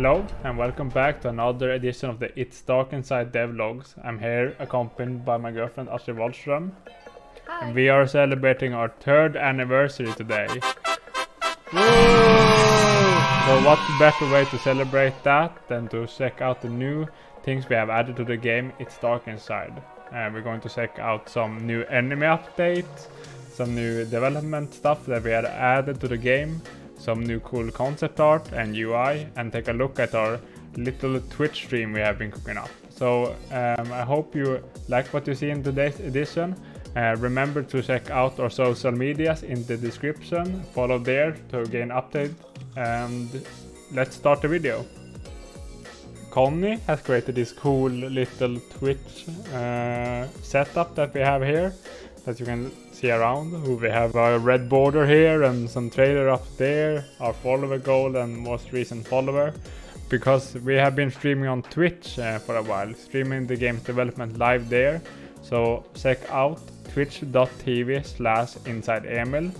Hello and welcome back to another edition of the It's Dark Inside devlogs. I'm here accompanied by my girlfriend Astrid Wallström. Hi. And we are celebrating our third anniversary today. So what better way to celebrate that than to check out the new things we have added to the game It's Dark Inside. Uh, we're going to check out some new enemy updates, some new development stuff that we had added to the game, some new cool concept art and UI, and take a look at our little Twitch stream we have been cooking up. So um, I hope you like what you see in today's edition. Uh, remember to check out our social medias in the description. Follow there to gain update. And let's start the video. Connie has created this cool little Twitch uh, setup that we have here that you can see around. We have our red border here and some trailer up there, our follower goal and most recent follower. Because we have been streaming on Twitch uh, for a while, streaming the game's development live there. So check out twitch.tv slash insideemil.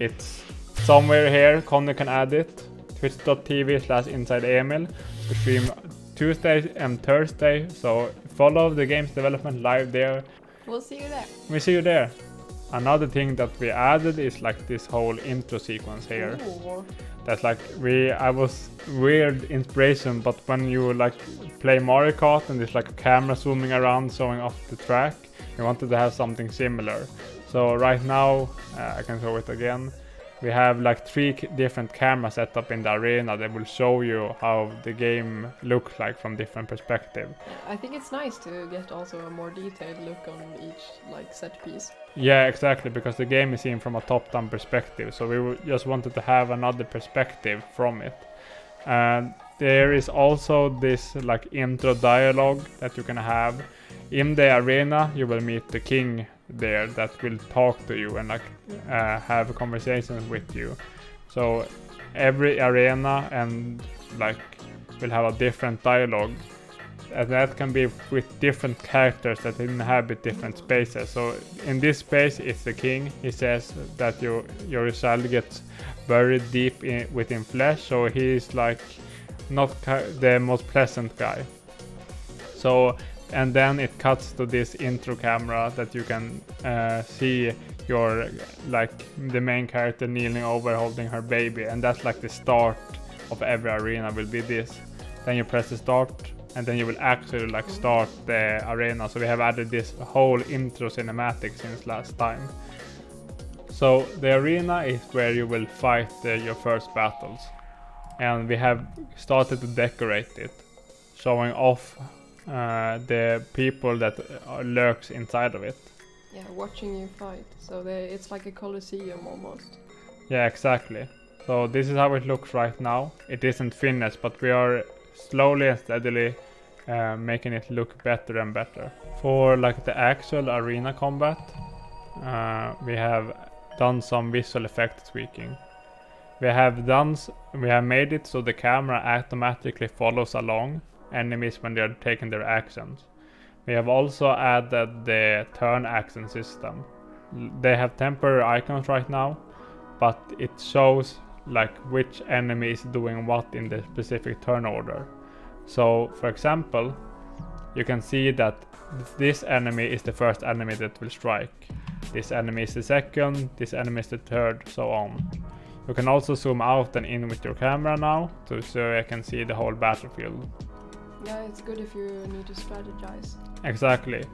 It's somewhere here, Connie can add it. Twitch.tv slash insideemil. We stream Tuesday and Thursday, so follow the game's development live there. We'll see you there. We see you there. Another thing that we added is like this whole intro sequence here. Ooh. That's like we I was weird inspiration, but when you like play Mario Kart and there's like a camera zooming around showing off the track, we wanted to have something similar. So right now uh, I can show it again. We have like three different cameras set up in the arena that will show you how the game looks like from different perspective. I think it's nice to get also a more detailed look on each like set piece. Yeah, exactly, because the game is seen from a top-down perspective, so we just wanted to have another perspective from it. And there is also this like intro dialogue that you can have. In the arena, you will meet the king there that will talk to you and like uh, have conversations with you. So every arena and like will have a different dialogue and that can be with different characters that inhabit different spaces. So in this space, it's the king. He says that your your child gets buried deep in, within flesh, so he's like not the most pleasant guy. So and then it cuts to this intro camera that you can uh, see your like the main character kneeling over holding her baby, and that's like the start of every arena will be this. Then you press the start and then you will actually like start the arena. So we have added this whole intro cinematic since last time. So the arena is where you will fight uh, your first battles. And we have started to decorate it, showing off uh, the people that uh, lurks inside of it. Yeah, watching you fight. So they, it's like a coliseum almost. Yeah, exactly. So this is how it looks right now. It isn't finished, but we are slowly and steadily uh, making it look better and better. For like the actual arena combat, uh, we have done some visual effect tweaking. We have done, we have made it so the camera automatically follows along enemies when they are taking their actions. We have also added the turn action system. They have temporary icons right now, but it shows like which enemy is doing what in the specific turn order. So, for example, you can see that this enemy is the first enemy that will strike. This enemy is the second, this enemy is the third, so on. You can also zoom out and in with your camera now, to so you can see the whole battlefield. Yeah, it's good if you need to strategize. Exactly.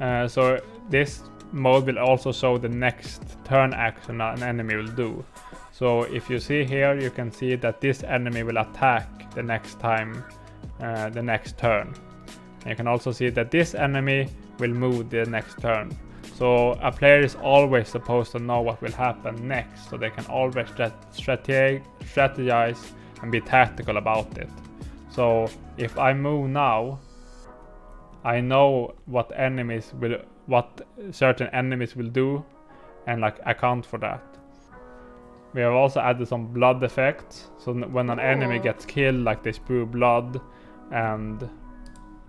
Uh, so this mode will also show the next turn action an enemy will do. So if you see here, you can see that this enemy will attack the next time, uh, the next turn. And you can also see that this enemy will move the next turn. So a player is always supposed to know what will happen next, so they can always strat- strate- strategize and be tactical about it. So if I move now, I know what enemies will, what certain enemies will do, and like account for that. We have also added some blood effects, so when an enemy Oh. gets killed, like they spew blood, and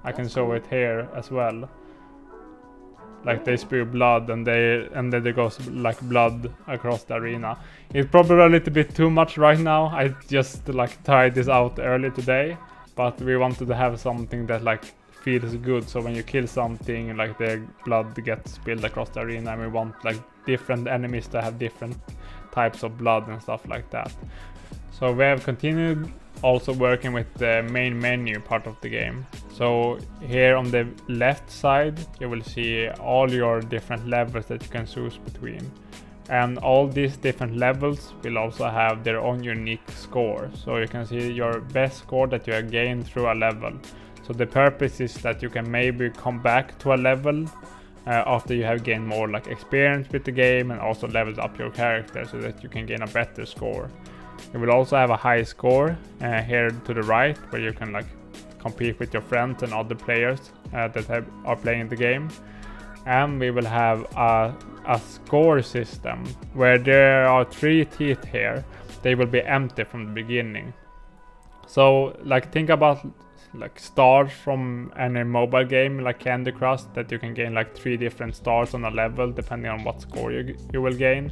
I can show it here as well. Like they spew blood and they and then there goes like blood across the arena. It's probably a little bit too much right now. I just like tried this out early today, but we wanted to have something that like feels good. So when you kill something, like the blood gets spilled across the arena, and we want like different enemies to have different types of blood and stuff like that. So we have continued also working with the main menu part of the game. So here on the left side you will see all your different levels that you can choose between. And all these different levels will also have their own unique score. So you can see your best score that you have gained through a level. So the purpose is that you can maybe come back to a level uh, after you have gained more like experience with the game and also leveled up your character so that you can gain a better score. You will also have a high score uh, here to the right where you can like compete with your friends and other players uh, that have, are playing the game. And we will have a, a score system where there are three teeth here. They will be empty from the beginning. So like think about like stars from any mobile game like Candy Crush that you can gain like three different stars on a level depending on what score you, you will gain.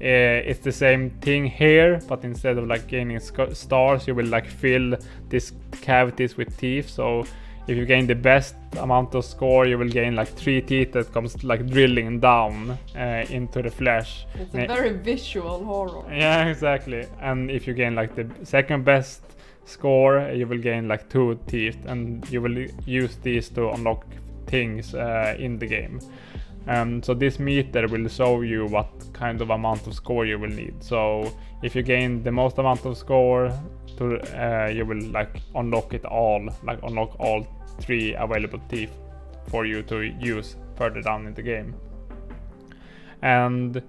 Uh, it's the same thing here but instead of like gaining stars you will like fill these cavities with teeth so if you gain the best amount of score you will gain like three teeth that comes like drilling down uh, into the flesh it's a very visual horror yeah exactly and if you gain like the second best score, you will gain like two teeth, and you will use these to unlock things uh, in the game. Um, so this meter will show you what kind of amount of score you will need. So if you gain the most amount of score, to, uh, you will like unlock it all, like unlock all three available teeth for you to use further down in the game. And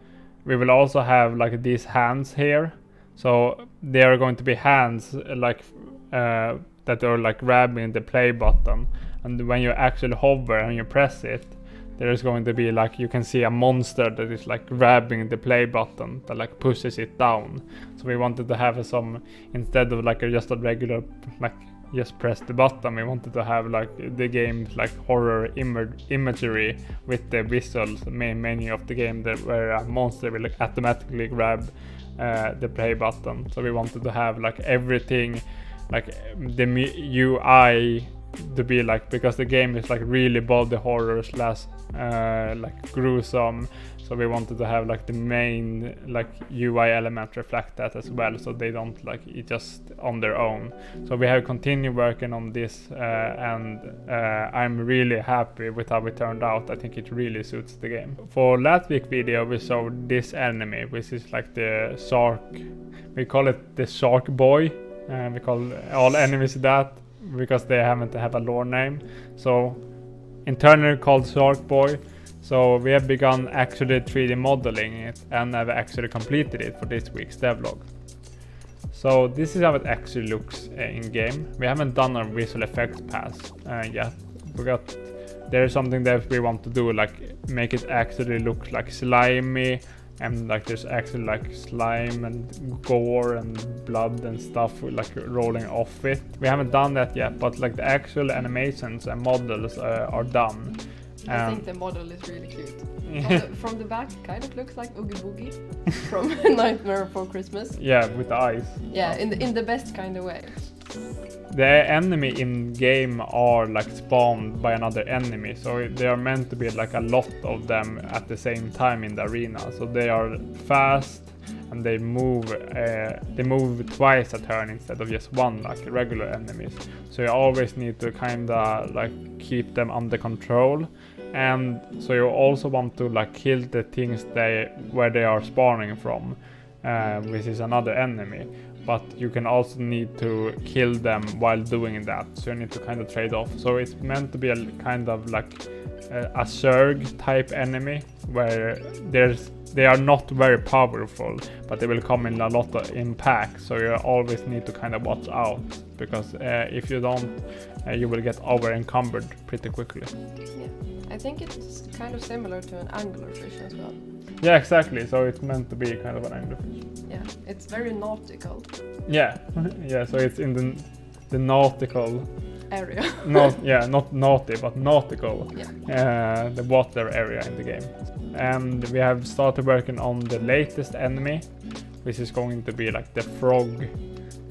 we will also have like these hands here. So they are going to be hands like uh, that are like grabbing the play button, and when you actually hover and you press it, there is going to be like you can see a monster that is like grabbing the play button that like pushes it down. So we wanted to have some instead of like a, just a regular like just press the button. We wanted to have like the game like horror Im- imagery with the visuals main menu of the game that where a monster will like automatically grab uh, the play button. So we wanted to have like everything, like the UI to be like because the game is like really body horror slash uh, like gruesome. So we wanted to have like the main like UI element reflect that as well so they don't like it just on their own. So we have continued working on this uh, and uh, I'm really happy with how it turned out. I think it really suits the game. For last week video we showed this enemy which is like the shark. We call it the shark boy. And we call all enemies that because they haven't have a lore name so internally called shark boy so we have begun actually 3D modeling it and have actually completed it for this week's devlog. So this is how it actually looks uh, in game. We haven't done our visual effects pass uh, yet. We got there is something that we want to do like make it actually look like slimy and like there's actually like slime and gore and blood and stuff like rolling off it. We haven't done that yet but like the actual animations and models uh, are done I um, think the model is really cute. the, from the back, kind of looks like Oogie Boogie from Nightmare Before Christmas. Yeah, with the eyes. Yeah, in the, in the best kind of way. The enemy in game are like spawned by another enemy, so they are meant to be like a lot of them at the same time in the arena. So they are fast and they move uh, they move twice a turn instead of just one like regular enemies. So you always need to kind of like keep them under control and so you also want to like kill the things they where they are spawning from uh, which is another enemy but you can also need to kill them while doing that. So you need to kind of trade off. So it's meant to be a kind of like a, a Zerg type enemy where there's they are not very powerful but they will come in a lot of, in packs. So you always need to kind of watch out because uh, if you don't uh, you will get over encumbered pretty quickly. Yeah. I think it's kind of similar to an anglerfish as well. Yeah, exactly. So it's meant to be kind of an anglerfish. Yeah, it's very nautical. Yeah, yeah. So it's in the the nautical area. not yeah, not naughty, but nautical. yeah. uh, the water area in the game. And we have started working on the latest enemy, which is going to be like the frog,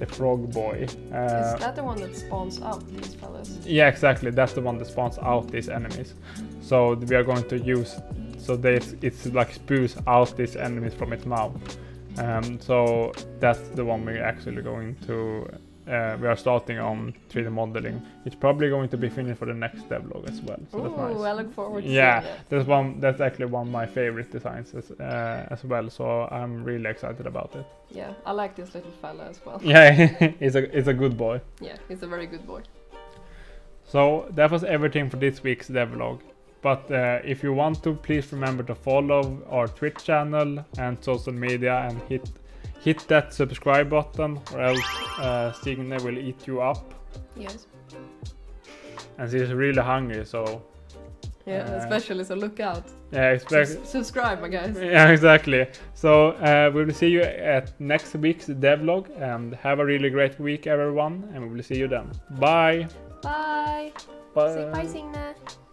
the frog boy. Uh, Is that the one that spawns out these fellas? yeah, exactly. That's the one that spawns out these enemies. So we are going to use, so they it's like spews out these enemies from its mouth. Um, so that's the one we're actually going to. Uh, we are starting on 3D modeling. It's probably going to be finished for the next devlog as well. So that's Ooh, nice. I look forward to Yeah, seeing it. That's one. That's actually one of my favorite designs as, uh, as well. So I'm really excited about it. Yeah, I like this little fella as well. Yeah, he's a he's a good boy. Yeah, he's a very good boy. So that was everything for this week's devlog. But uh, if you want to, please remember to follow our Twitch channel and social media and hit hit that subscribe button, or else uh, Signe will eat you up. Yes. And she's really hungry, so Yeah, Uh, especially so look out. yeah, expect. Subscribe, my guys. Yeah, exactly. So uh, we will see you at next week's devlog, and have a really great week, everyone. And we will see you then. Bye. Bye. Bye. Say bye, Signe.